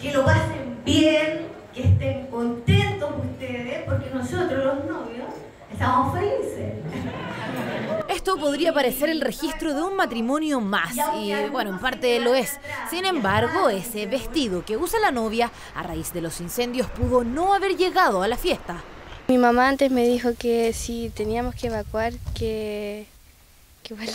que lo pasen bien, que estén contentos ustedes, porque nosotros los novios estamos felices. Esto podría parecer el registro de un matrimonio más, y bueno, en parte lo es. Sin embargo, ese vestido que usa la novia a raíz de los incendios pudo no haber llegado a la fiesta. Mi mamá antes me dijo que si teníamos que evacuar, que, que igual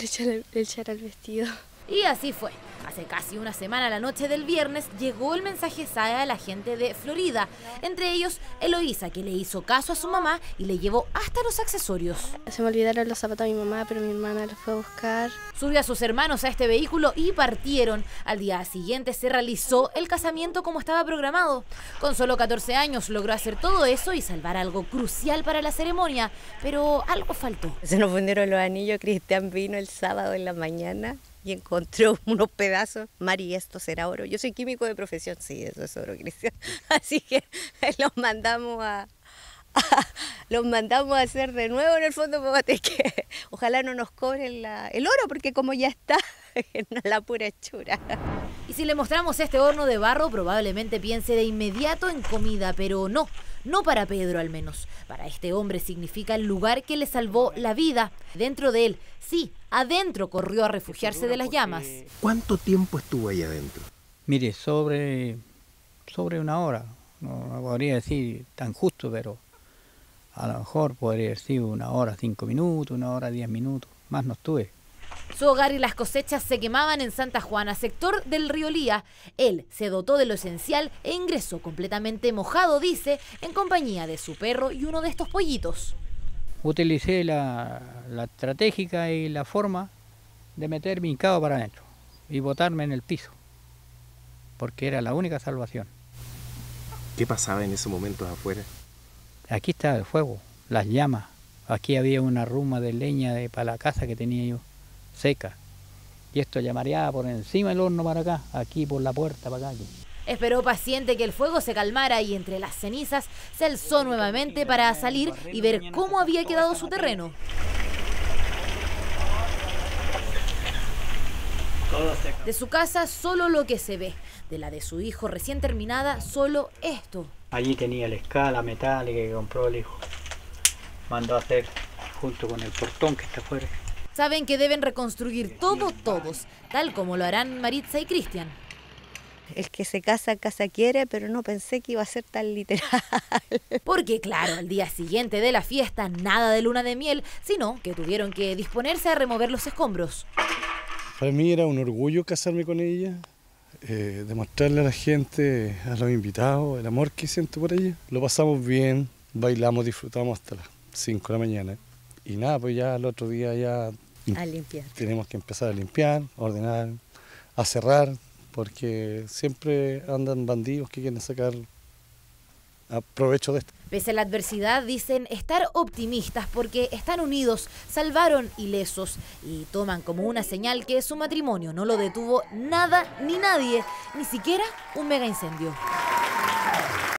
le echara el vestido. Y así fue. Hace casi una semana, la noche del viernes, llegó el mensaje SAE a la gente de Florida. Entre ellos, Eloísa, que le hizo caso a su mamá y le llevó hasta los accesorios. Se me olvidaron los zapatos de mi mamá, pero mi hermana los fue a buscar. Subió a sus hermanos a este vehículo y partieron. Al día siguiente se realizó el casamiento como estaba programado. Con solo 14 años logró hacer todo eso y salvar algo crucial para la ceremonia, pero algo faltó. Se nos fundieron los anillos, Cristian vino el sábado en la mañana y encontró unos pedazos. Mari, esto será oro. Yo soy químico de profesión, sí, eso es oro, Cristian. Así que los mandamos a, los mandamos a hacer de nuevo en el fondo que ojalá no nos cobren el oro porque como ya está en la pura hechura. Y si le mostramos este horno de barro probablemente piense de inmediato en comida, pero no, no para Pedro al menos. Para este hombre significa el lugar que le salvó la vida. Dentro de él, sí, adentro corrió a refugiarse de las llamas. ¿Cuánto tiempo estuvo ahí adentro? Mire, sobre, sobre una hora. No podría decir tan justo, pero a lo mejor podría decir una hora, cinco minutos, una hora, diez minutos. Más no estuve. Su hogar y las cosechas se quemaban en Santa Juana, sector del río Lía. Él se dotó de lo esencial e ingresó completamente mojado, dice, en compañía de su perro y uno de estos pollitos. Utilicé la, estratégica y la forma de meter mi cabo para adentro y botarme en el piso, porque era la única salvación. ¿Qué pasaba en esos momentos afuera? Aquí está el fuego, las llamas. Aquí había una ruma de leña de, para la casa que tenía yo, seca. Y esto llamaría por encima del horno para acá, aquí por la puerta para acá. Esperó paciente que el fuego se calmara y entre las cenizas se alzó nuevamente para salir y ver cómo había quedado su terreno. De su casa solo lo que se ve, de la de su hijo recién terminada solo esto. Allí tenía la escala metálica que compró el hijo. Mandó a hacer junto con el portón que está afuera. Saben que deben reconstruir todo todos, tal como lo harán Maritza y Cristian. El que se casa, casa quiere, pero no pensé que iba a ser tan literal. Porque claro, al día siguiente de la fiesta, nada de luna de miel, sino que tuvieron que disponerse a remover los escombros. Para mí era un orgullo casarme con ella, eh, demostrarle a la gente, a los invitados, el amor que siento por ella. Lo pasamos bien, bailamos, disfrutamos hasta las 5 de la mañana. Y nada, pues ya el otro día ya a limpiar. tenemos que empezar a limpiar, ordenar, a cerrar, porque siempre andan bandidos que quieren sacar aprovecho de esto. Pese a la adversidad, dicen estar optimistas porque están unidos, salvaron ilesos y toman como una señal que su matrimonio no lo detuvo nada ni nadie, ni siquiera un mega incendio.